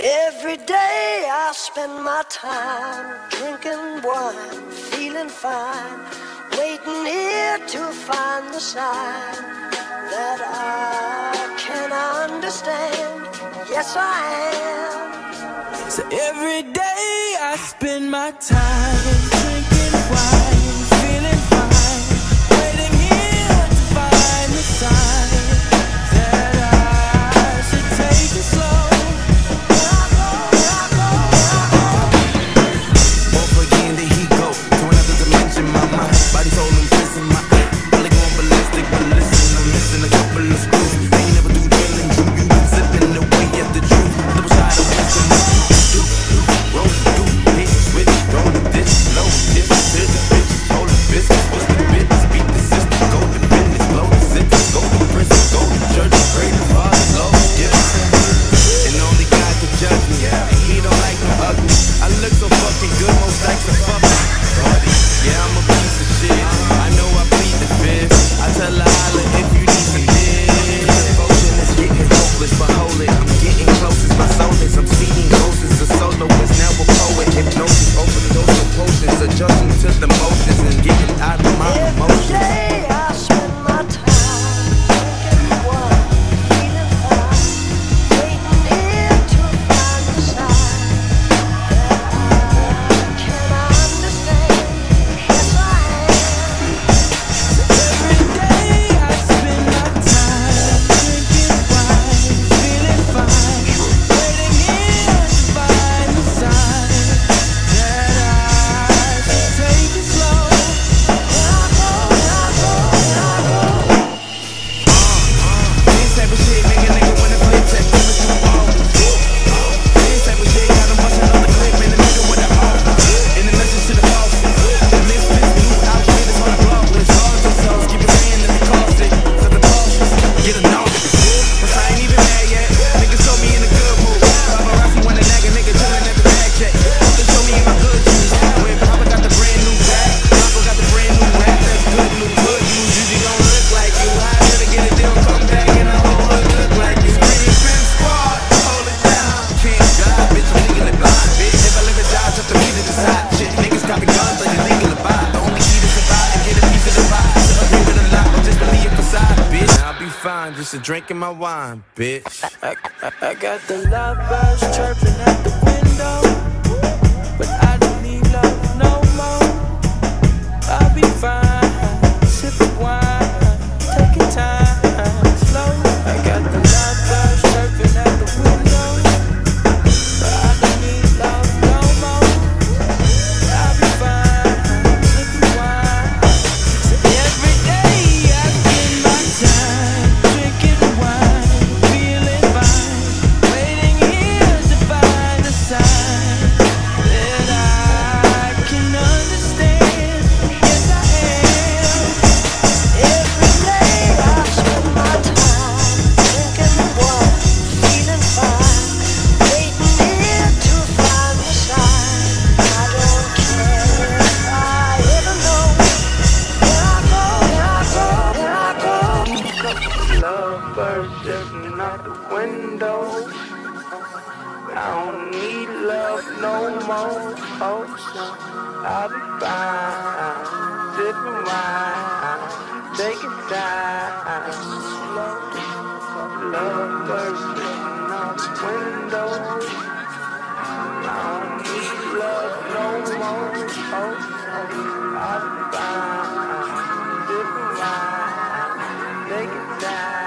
Every day I spend my time drinking wine, feeling fine, waiting here to find the sign that I can understand. Yes, I am. So every day I spend my time drinking wine. got the guns, you legal to buy. The only key to survive get a piece of the pie. So a lot, but just bitch. I'll be fine, just a drink in my wine, bitch. I, I, I, got the love chirping at the lovers shifting out the windows. I don't need love no more. Oh, I'll be fine. Sipping wine, taking time. Lovers shifting out the windows. I don't need love no more. Oh, I'll be fine. Sipping wine, taking time.